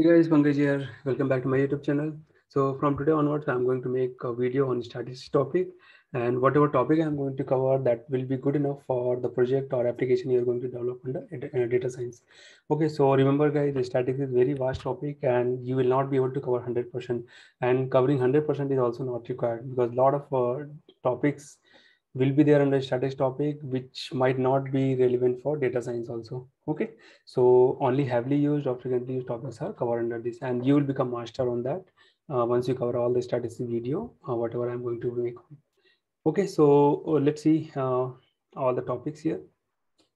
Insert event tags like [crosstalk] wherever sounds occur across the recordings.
Hey guys, Pankaj here. Welcome back to my YouTube channel. So from today onwards, I'm going to make a video on statistics topic and whatever topic I'm going to cover that will be good enough for the project or application you're going to develop under uh, data science. Okay, so remember guys, the statistics is very vast topic and you will not be able to cover 100% and covering 100% is also not required because a lot of uh, topics will be there under statistics topic which might not be relevant for data science also okay. So only heavily used or frequently used topics are covered under this and you will become master on that uh, once you cover all the statistics video uh, whatever i'm going to make. Okay so uh, let's see uh, all the topics here.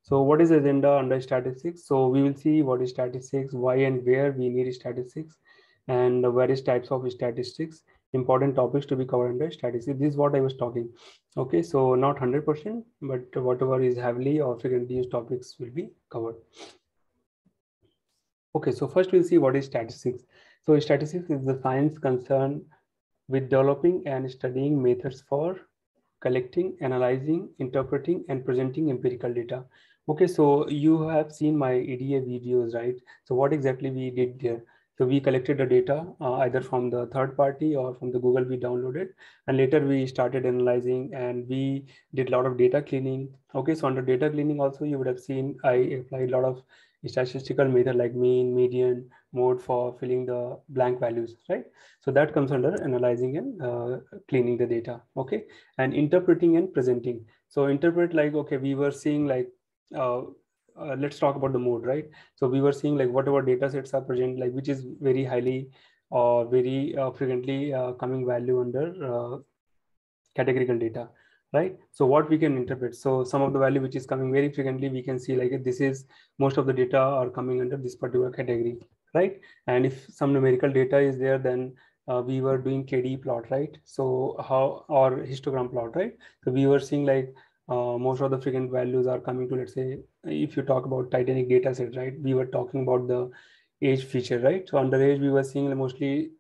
So what is agenda under statistics so we will see what is statistics why and where we need statistics and various types of statistics important topics to be covered under statistics. This is what I was talking. Okay, so not 100%, but whatever is heavily or frequently used topics will be covered. Okay, so first we'll see what is statistics. So statistics is the science concerned with developing and studying methods for collecting, analyzing, interpreting, and presenting empirical data. Okay, so you have seen my EDA videos, right? So what exactly we did there? So we collected the data uh, either from the third party or from the Google we downloaded. And later we started analyzing and we did a lot of data cleaning. Okay, so under data cleaning also you would have seen I applied a lot of statistical method like mean, median, mode for filling the blank values, right? So that comes under analyzing and uh, cleaning the data, okay? And interpreting and presenting. So interpret like, okay, we were seeing like uh, uh, let's talk about the mode, right? So we were seeing like whatever data sets are present, like which is very highly or very uh, frequently uh, coming value under uh, categorical data, right? So what we can interpret. So some of the value which is coming very frequently, we can see like this is most of the data are coming under this particular category, right? And if some numerical data is there, then uh, we were doing KD plot, right? So how or histogram plot, right? So we were seeing like uh, most of the frequent values are coming to, let's say, if you talk about Titanic data set, right? We were talking about the age feature, right? So under age, we were seeing mostly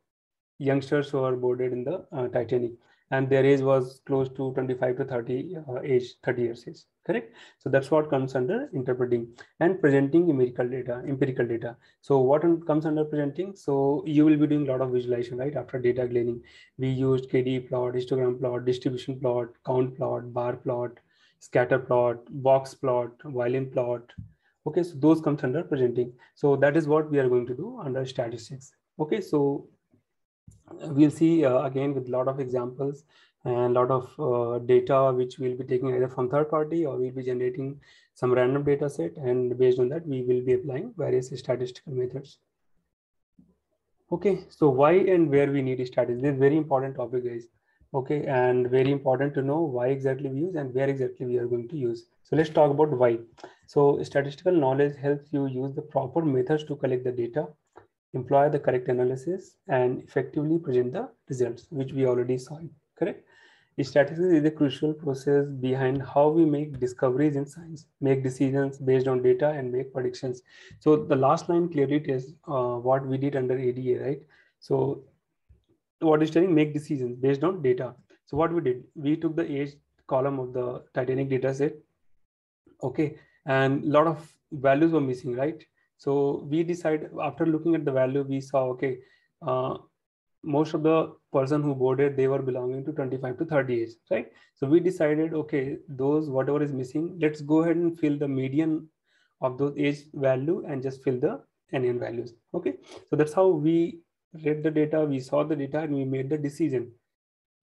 youngsters who are boarded in the uh, Titanic and their age was close to 25 to 30 uh, age, 30 years age, correct? So that's what comes under interpreting and presenting empirical data, empirical data. So what comes under presenting? So you will be doing a lot of visualization, right? After data cleaning, we used KD plot, histogram plot, distribution plot, count plot, bar plot, scatter plot, box plot, violin plot. Okay, so those comes under presenting. So that is what we are going to do under statistics. Okay, so we'll see uh, again with a lot of examples and a lot of uh, data which we'll be taking either from third party or we'll be generating some random data set and based on that we will be applying various statistical methods. Okay, so why and where we need statistics. This is very important topic guys okay and very important to know why exactly we use and where exactly we are going to use. So let's talk about why. So statistical knowledge helps you use the proper methods to collect the data employ the correct analysis and effectively present the results which we already saw correct? Statistics is a crucial process behind how we make discoveries in science make decisions based on data and make predictions. So the last line clearly tells uh, what we did under EDA right? So what is telling make decisions based on data. So what we did, we took the age column of the Titanic data set. Okay. And a lot of values were missing, right? So we decided after looking at the value, we saw, okay, uh, most of the person who boarded, they were belonging to 25 to 30 age, right? So we decided, okay, those, whatever is missing, let's go ahead and fill the median of those age value and just fill the NN values. Okay. So that's how we read the data, we saw the data, and we made the decision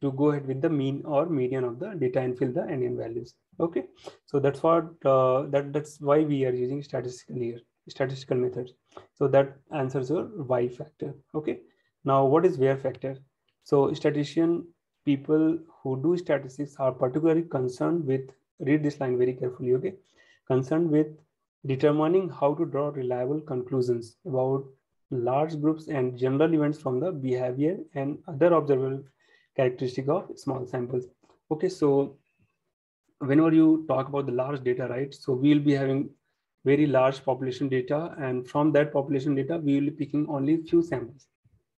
to go ahead with the mean or median of the data and fill the NN values. Okay, so that's what uh, that that's why we are using statistical here, statistical methods. So that answers your why factor. Okay, now what is where factor? So statistician people who do statistics are particularly concerned with read this line very carefully. Okay, concerned with determining how to draw reliable conclusions about large groups and general events from the behavior and other observable characteristic of small samples. Okay, so whenever you talk about the large data, right? So we'll be having very large population data and from that population data, we will be picking only few samples.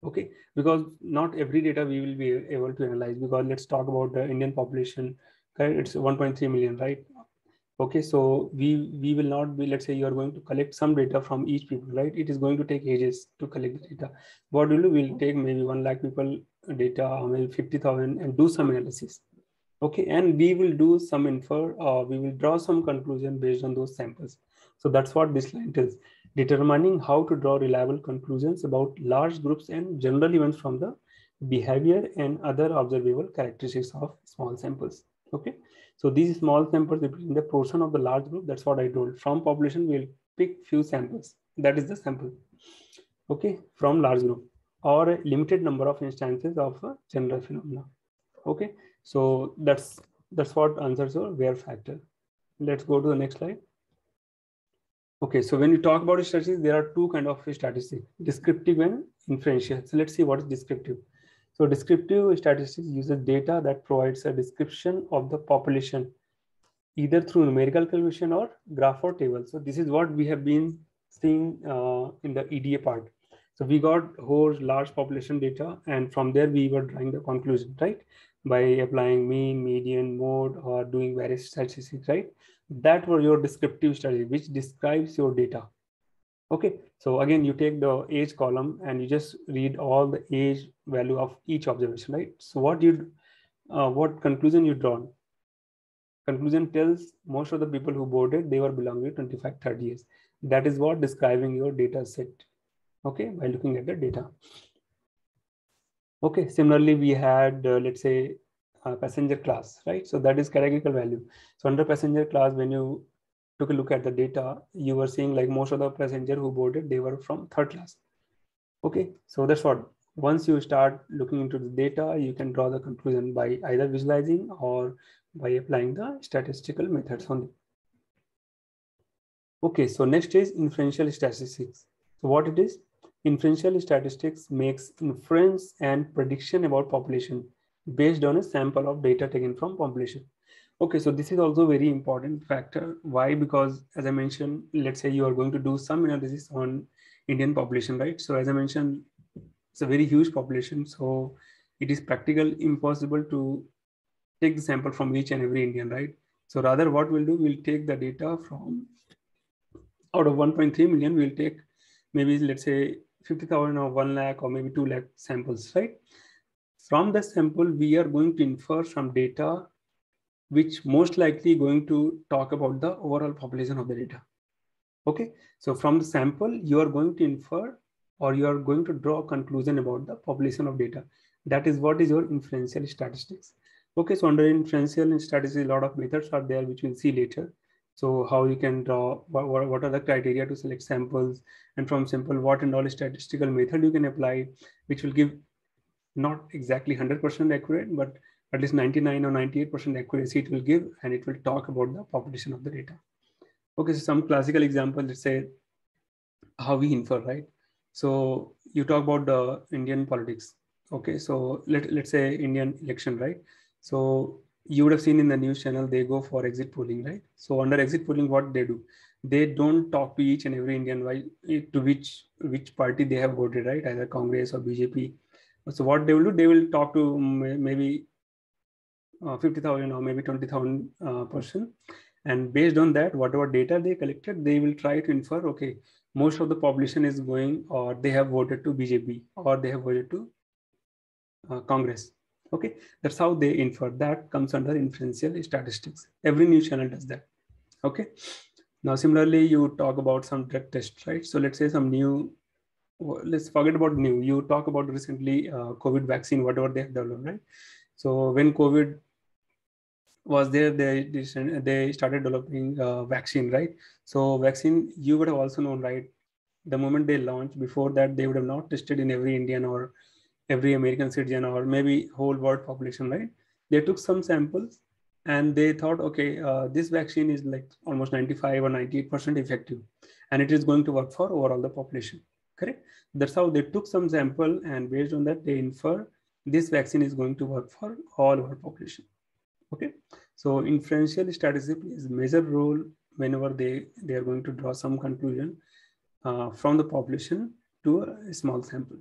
Okay, because not every data we will be able to analyze because let's talk about the Indian population? It's 1.3 million, right? Okay, so we we will not be, let's say you are going to collect some data from each people, right? It is going to take ages to collect the data. What will do? We'll take maybe one lakh people data, maybe 50,000 and do some analysis. Okay, and we will do some infer, uh, we will draw some conclusion based on those samples. So that's what this line tells, determining how to draw reliable conclusions about large groups and general events from the behavior and other observable characteristics of small samples. Okay, so these small samples represent the portion of the large group. That's what I told. From population, we'll pick few samples. That is the sample. Okay, from large group or a limited number of instances of a general phenomena. Okay, so that's that's what answers your where factor. Let's go to the next slide. Okay, so when you talk about statistics, there are two kind of statistics, descriptive and inferential. So let's see what is descriptive. So descriptive statistics uses data that provides a description of the population, either through numerical calculation or graph or table. So this is what we have been seeing uh, in the EDA part. So we got whole large population data, and from there we were drawing the conclusion, right? By applying mean, median, mode, or doing various statistics, right? That was your descriptive study, which describes your data. Okay, so again, you take the age column and you just read all the age value of each observation, right? So what you, uh, what conclusion you drawn? Conclusion tells most of the people who boarded, they were belonging to 25, 30 years. That is what describing your data set, okay, by looking at the data. Okay, similarly, we had, uh, let's say, uh, passenger class, right? So that is categorical value. So under passenger class, when you took a look at the data, you were seeing like most of the passenger who boarded, they were from third class. Okay, so that's what. Once you start looking into the data, you can draw the conclusion by either visualizing or by applying the statistical methods on. Okay, so next is inferential statistics. So what it is? Inferential statistics makes inference and prediction about population based on a sample of data taken from population. Okay, so this is also very important factor. Why? Because as I mentioned, let's say you are going to do some analysis on Indian population, right? So as I mentioned, it's a very huge population. So it is practical impossible to take the sample from each and every Indian, right? So rather what we'll do, we'll take the data from out of 1.3 million, we'll take maybe let's say 50,000 or 1 lakh or maybe 2 lakh samples, right? From the sample, we are going to infer some data which most likely going to talk about the overall population of the data. Okay, so from the sample, you are going to infer or you are going to draw a conclusion about the population of data. That is what is your inferential statistics. Okay, so under inferential statistics, a lot of methods are there, which we'll see later. So how you can draw, what, what are the criteria to select samples and from sample, what and all statistical method you can apply, which will give not exactly 100% accurate, but at least 99 or 98% accuracy it will give, and it will talk about the population of the data. Okay, so some classical example, let's say how we infer, right? So you talk about the Indian politics. Okay, so let, let's say Indian election, right? So you would have seen in the news channel, they go for exit polling, right? So under exit polling, what they do? They don't talk to each and every Indian why to which which party they have voted, right? Either Congress or BJP. So what they will do, they will talk to maybe uh, 50,000 or maybe 20,000 uh, person. And based on that, whatever data they collected, they will try to infer, okay, most of the population is going or they have voted to BJP or they have voted to uh, Congress. Okay, that's how they infer. That comes under inferential statistics. Every news channel does that. Okay. Now, similarly, you talk about some drug test, right? So let's say some new, let's forget about new. You talk about recently uh, COVID vaccine, whatever they have developed, right? So when COVID was there they they started developing uh, vaccine right so vaccine you would have also known right the moment they launched before that they would have not tested in every indian or every american citizen or maybe whole world population right they took some samples and they thought okay uh, this vaccine is like almost 95 or 98 percent effective and it is going to work for overall the population correct that's how they took some sample and based on that they infer this vaccine is going to work for all our population Okay, so inferential statistics plays major role whenever they, they are going to draw some conclusion uh, from the population to a small sample.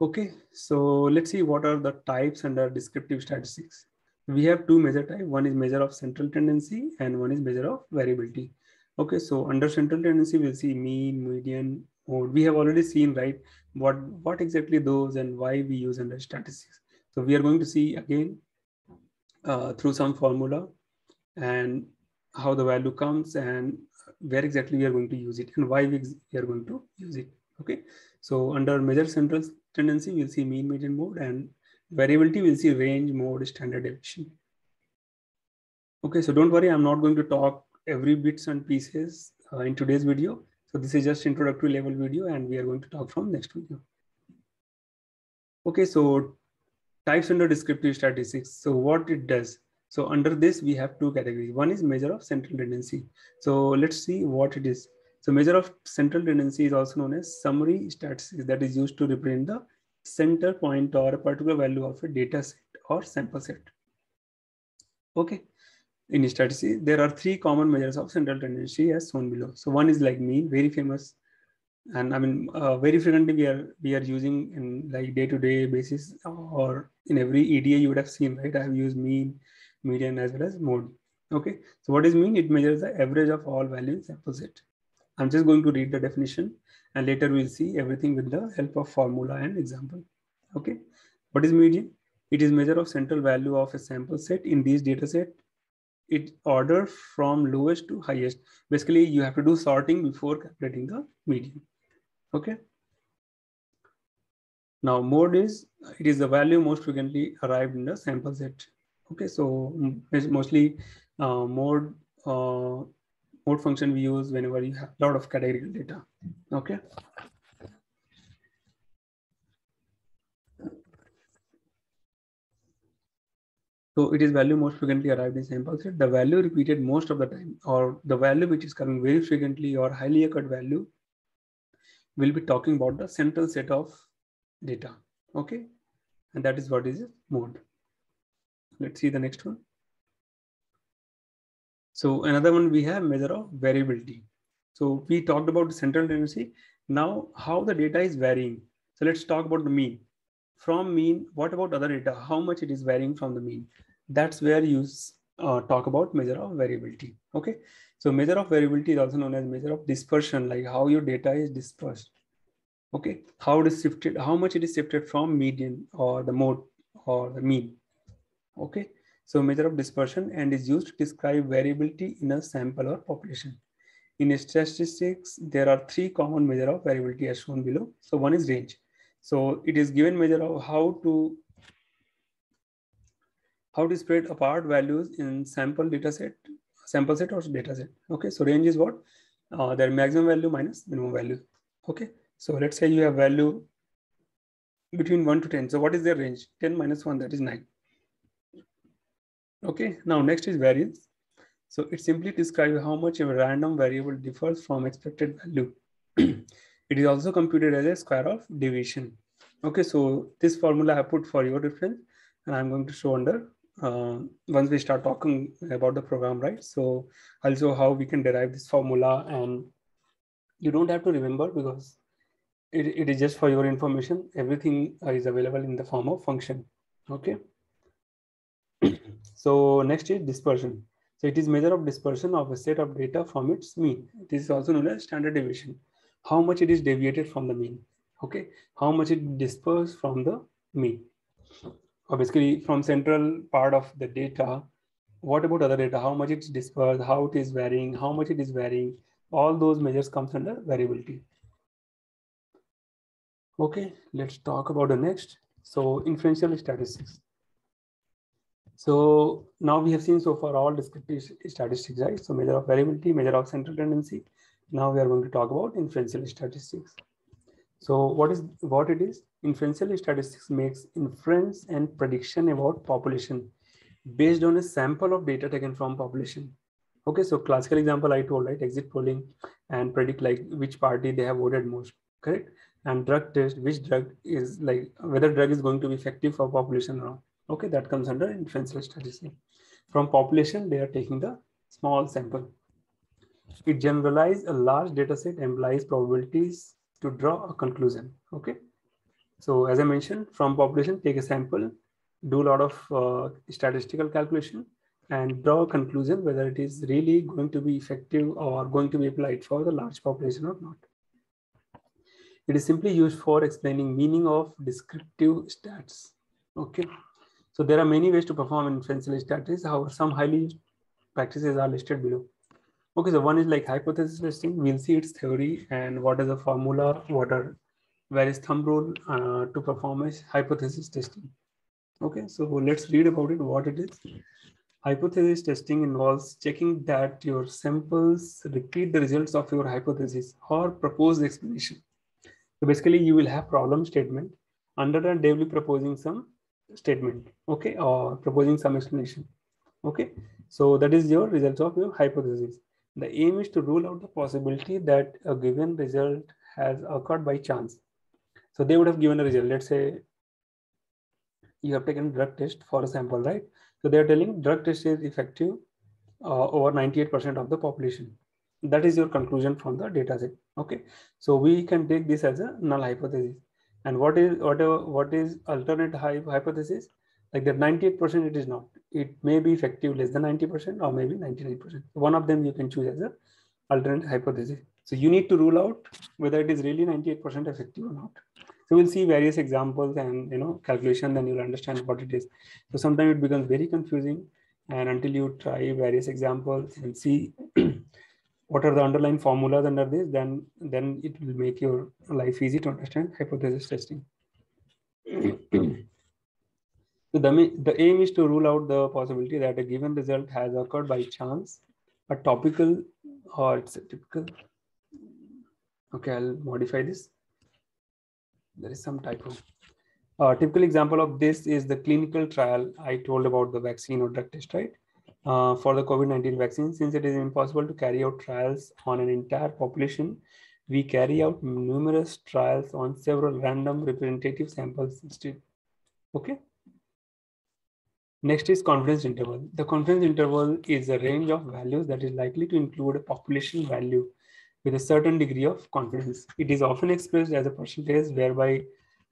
Okay, so let's see what are the types under descriptive statistics. We have two measure type. One is measure of central tendency and one is measure of variability. Okay, so under central tendency, we'll see mean, median, mode. We have already seen, right, what, what exactly those and why we use under statistics. So we are going to see again uh, through some formula and how the value comes and where exactly we are going to use it and why we are going to use it. Okay, so under measure central tendency, we'll see mean, median, mode, and variability, we'll see range, mode, standard deviation. Okay, so don't worry, I'm not going to talk every bits and pieces uh, in today's video. So this is just introductory level video and we are going to talk from next video. Okay, so types under descriptive statistics. So what it does. So under this, we have two categories. One is measure of central tendency. So let's see what it is. So measure of central tendency is also known as summary statistics that is used to represent the center point or a particular value of a data set or sample set. Okay. In statistics, there are three common measures of central tendency as shown below. So one is like mean, very famous. And I mean, uh, very frequently we are we are using in like day-to-day -day basis or in every EDA you would have seen, right? I have used mean, median as well as mode. Okay, so what is mean? It measures the average of all values set. I'm just going to read the definition and later we'll see everything with the help of formula and example. Okay, what is median? It is measure of central value of a sample set in these data set. It order from lowest to highest. Basically, you have to do sorting before calculating the median. Okay. Now mode is, it is the value most frequently arrived in the sample set. Okay, so it's mostly uh, mode uh, mode function we use whenever you have a lot of categorical data. Okay. So it is value most frequently arrived in sample set. The value repeated most of the time or the value which is coming very frequently or highly occurred value will be talking about the central set of data. Okay. And that is what is mode. Let's see the next one. So another one we have measure of variability. So we talked about the central tendency. Now how the data is varying. So let's talk about the mean. From mean, what about other data? How much it is varying from the mean? That's where you uh, talk about measure of variability. Okay. So measure of variability is also known as measure of dispersion, like how your data is dispersed. Okay. How it is shifted, how much it is shifted from median or the mode or the mean. Okay. So measure of dispersion and is used to describe variability in a sample or population. In statistics, there are three common measure of variability as shown below. So one is range. So it is given measure of how to how to spread apart values in sample data set, sample set or data set. Okay, so range is what? Uh, their maximum value minus minimum value. Okay, so let's say you have value between 1 to 10. So what is their range? 10 minus 1, that is 9. Okay, now next is variance. So it simply describes how much a random variable differs from expected value. [clears throat] it is also computed as a square of deviation. Okay, so this formula I put for your reference and I'm going to show under uh, once we start talking about the program, right? So I'll how we can derive this formula and you don't have to remember because it, it is just for your information. Everything is available in the form of function. Okay. So next is dispersion. So it is measure of dispersion of a set of data from its mean. This is also known as standard deviation. How much it is deviated from the mean. Okay. How much it dispersed from the mean. Or basically from central part of the data. What about other data? How much it's dispersed, how it is varying, how much it is varying. All those measures comes under variability. Okay, let's talk about the next. So inferential statistics. So now we have seen so far all descriptive statistics, right? So measure of variability, measure of central tendency. Now we are going to talk about inferential statistics. So what is what it is? Inferential statistics makes inference and prediction about population based on a sample of data taken from population. Okay, so classical example I told, right? Exit polling and predict like which party they have voted most, correct? And drug test, which drug is like whether drug is going to be effective for population or not. Okay, that comes under inferential statistics. From population, they are taking the small sample. It generalize a large data set implies probabilities to draw a conclusion. Okay. So as I mentioned, from population, take a sample, do a lot of uh, statistical calculation and draw a conclusion whether it is really going to be effective or going to be applied for the large population or not. It is simply used for explaining meaning of descriptive stats. Okay. So there are many ways to perform inferential statistics. However, some highly practices are listed below. Okay, so one is like hypothesis testing. We'll see its theory and what is the formula, what are various thumb rule uh, to perform a hypothesis testing. Okay, so let's read about it, what it is. Hypothesis testing involves checking that your samples repeat the results of your hypothesis or proposed explanation. So basically you will have problem statement under that they will be proposing some statement, okay, or proposing some explanation. Okay, so that is your result of your hypothesis. The aim is to rule out the possibility that a given result has occurred by chance. So they would have given a result. Let's say you have taken drug test for a sample, right? So they're telling drug test is effective uh, over 98% of the population. That is your conclusion from the data set. Okay. So we can take this as a null hypothesis. And what is whatever what is alternate hypothesis? Like that 98% it is not. It may be effective less than 90% or maybe 99%. One of them you can choose as a alternate hypothesis. So you need to rule out whether it is really 98% effective or not. So we'll see various examples and you know calculation, then you'll understand what it is. So sometimes it becomes very confusing, and until you try various examples and see [clears throat] what are the underlying formulas under this, then then it will make your life easy to understand hypothesis testing. [clears throat] so the, the aim is to rule out the possibility that a given result has occurred by chance, a topical or it's a typical. Okay, I'll modify this there is some typo. A typical example of this is the clinical trial I told about the vaccine or drug test, right? Uh, for the COVID-19 vaccine, since it is impossible to carry out trials on an entire population, we carry out numerous trials on several random representative samples instead. Okay. Next is confidence interval. The confidence interval is a range of values that is likely to include a population value with a certain degree of confidence. It is often expressed as a percentage whereby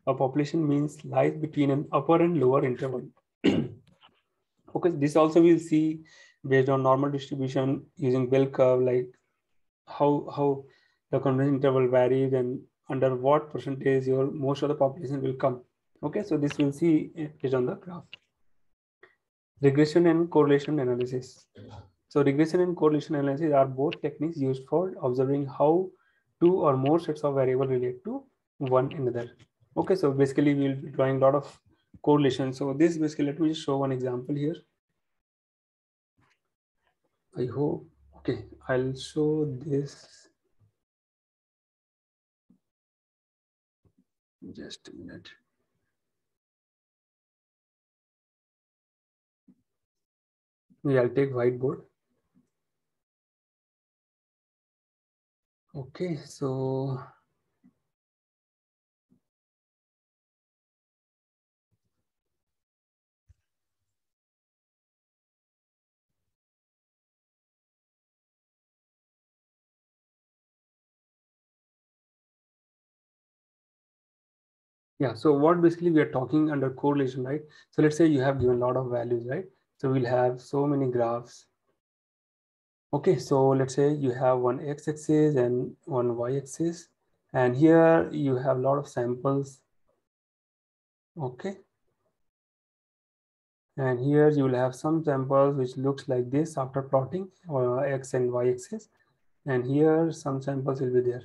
a population means lies between an upper and lower interval. [clears throat] okay, this also we'll see based on normal distribution using bell curve, like how how the confidence interval varies and under what percentage your most of the population will come. Okay, so this we'll see eh, based on the graph. Regression and correlation analysis. So regression and correlation analysis are both techniques used for observing how two or more sets of variables relate to one another. Okay, so basically we'll be drawing a lot of correlation. So this basically, let me just show one example here. I hope, okay, I'll show this. Just a minute. Yeah, I'll take whiteboard. Okay, so yeah so what basically we are talking under correlation right so let's say you have given a lot of values right so we'll have so many graphs Okay, so let's say you have one x-axis and one y-axis, and here you have a lot of samples. Okay. And here you will have some samples which looks like this after plotting uh, x and y axis. And here some samples will be there.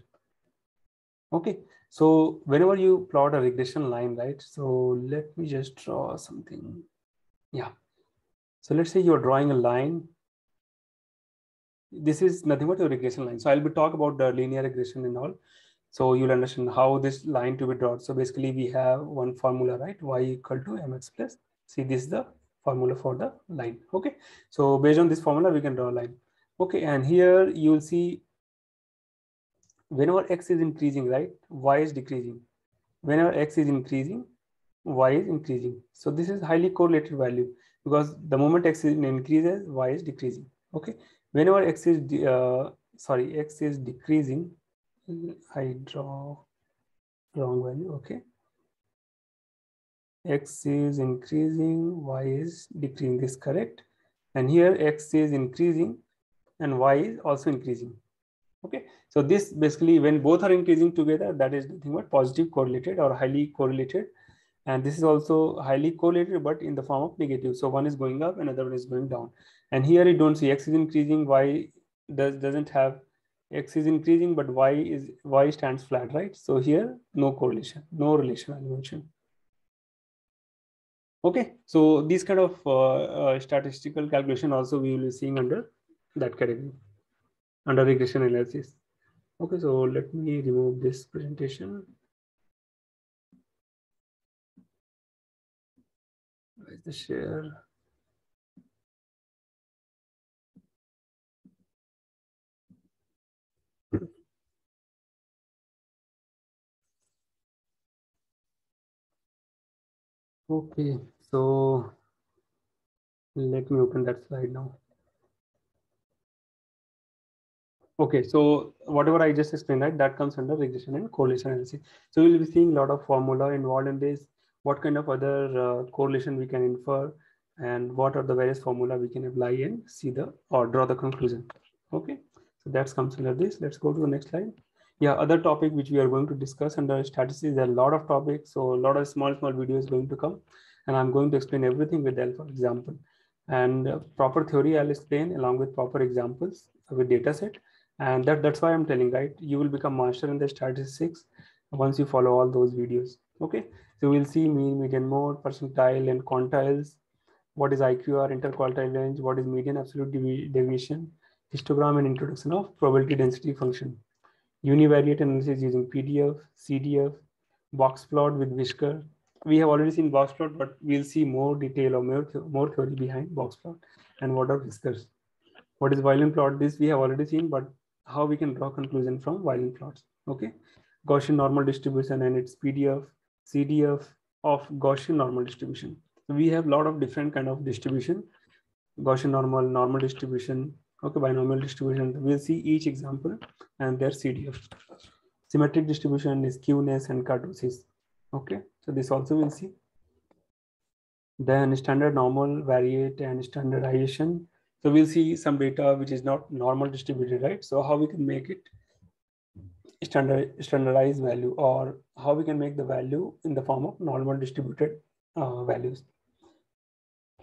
Okay, so whenever you plot a regression line, right? So let me just draw something. Yeah. So let's say you're drawing a line this is nothing but a regression line. So I'll be talk about the linear regression and all. So you'll understand how this line to be drawn. So basically we have one formula, right? Y equal to mx plus. See, this is the formula for the line. Okay. So based on this formula, we can draw a line. Okay. And here you'll see whenever x is increasing, right? Y is decreasing. Whenever x is increasing, y is increasing. So this is highly correlated value because the moment x increases, y is decreasing. Okay whenever x is uh, sorry x is decreasing i draw wrong value okay x is increasing, y is decreasing. This correct. And here x is increasing and y is also increasing. Okay, so this basically when both are increasing together, that is nothing but positive correlated or highly correlated. And this is also highly correlated, but in the form of negative. So one is going up, another one is going down. And here you don't see x is increasing, y does, doesn't have x is increasing, but y is y stands flat, right? So here no correlation, no relation I mentioned. Okay, so these kind of uh, uh, statistical calculation also we will be seeing under that category, under regression analysis. Okay, so let me remove this presentation. The share? Okay, so let me open that slide now. Okay, so whatever I just explained, right, that comes under regression and correlation analysis. So we'll be seeing a lot of formula involved in this, what kind of other uh, correlation we can infer, and what are the various formula we can apply and see the or draw the conclusion. Okay, so that comes under this. Let's go to the next slide. Yeah other topic which we are going to discuss under statistics there are a lot of topics so a lot of small small videos going to come. And i'm going to explain everything with for example. And uh, proper theory i'll explain along with proper examples with data set. And that that's why i'm telling right? You will become master in the statistics once you follow all those videos. Okay so we'll see mean median mode percentile and quantiles what is iqr interquartile range what is median absolute deviation histogram and introduction of probability density function univariate analysis using PDF, CDF, box plot with Whisker. We have already seen box plot, but we'll see more detail or more, more theory behind box plot and what are whiskers. What is Violin plot? This we have already seen, but how we can draw conclusion from Violin plots. Okay. Gaussian normal distribution and its PDF, CDF of Gaussian normal distribution. So we have a lot of different kind of distribution, Gaussian normal, normal distribution, okay, binomial distribution. We'll see each example and their CDF. Symmetric distribution is skewness and kurtosis. Okay, so this also we'll see. Then standard normal, variate, and standardization. So we'll see some data which is not normal distributed, right? So how we can make it standard standardized value or how we can make the value in the form of normal distributed uh, values.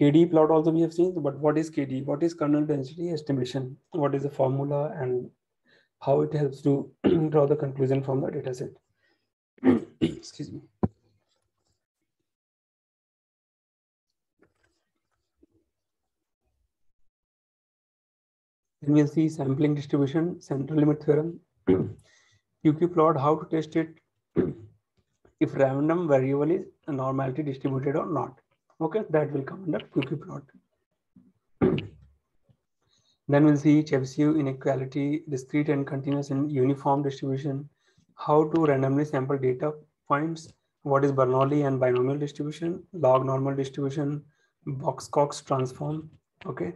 KD plot also we have seen, but what is KD? What is kernel density estimation? What is the formula and how it helps to [clears throat] draw the conclusion from the data set? [clears throat] Excuse me. Then we'll see sampling distribution, central limit theorem, [clears throat] QQ plot, how to test it [clears throat] if random variable is normality distributed or not. Okay, that will come under QQ plot. [clears throat] then we'll see Chebyshev inequality, discrete and continuous and uniform distribution, how to randomly sample data points, what is Bernoulli and binomial distribution, log normal distribution, Box-Cox transform, okay.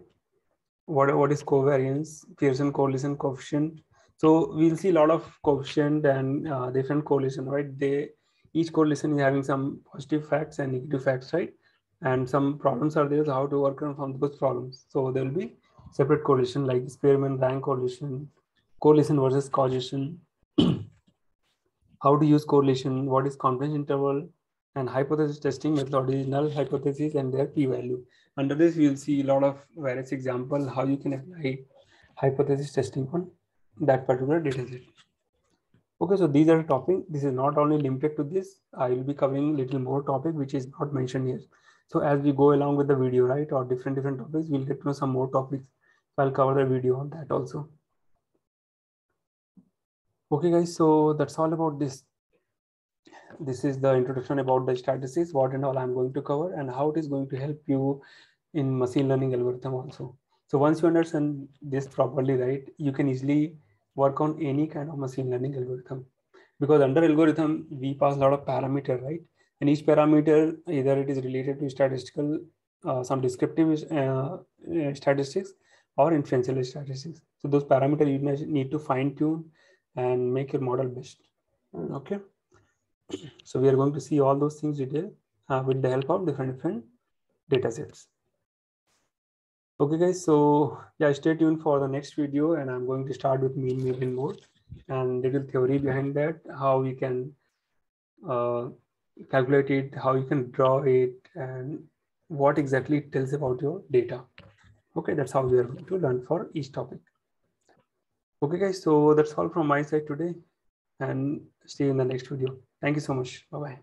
What, what is covariance, Pearson correlation coefficient. So we'll see a lot of coefficient and uh, different correlation, right? They each correlation is having some positive facts and negative facts, right? and some problems are there so how to work on those problems so there will be separate correlation like Spearman rank correlation correlation versus causation [clears throat] how to use correlation what is confidence interval and hypothesis testing methodology null hypothesis and their p-value under this we'll see a lot of various example how you can apply hypothesis testing on that particular data set okay so these are topic this is not only limited to this i will be covering little more topic which is not mentioned here so as we go along with the video, right, or different different topics, we'll get to know some more topics. I'll cover the video on that also. Okay, guys, so that's all about this. This is the introduction about the statistics, what and all I'm going to cover and how it is going to help you in machine learning algorithm also. So once you understand this properly, right, you can easily work on any kind of machine learning algorithm. Because under algorithm, we pass a lot of parameter, right? and each parameter either it is related to statistical uh, some descriptive uh, uh, statistics or inferential statistics so those parameters you need to fine tune and make your model best okay so we are going to see all those things detail uh, with the help of different different data sets. Okay, guys, so yeah, stay tuned for the next video and I'm going to start with mean median mode and little theory behind that, how we can uh, calculate it, how you can draw it and what exactly it tells about your data. Okay, that's how we are going to learn for each topic. Okay, guys, so that's all from my side today and see you in the next video. Thank you so much. Bye-bye.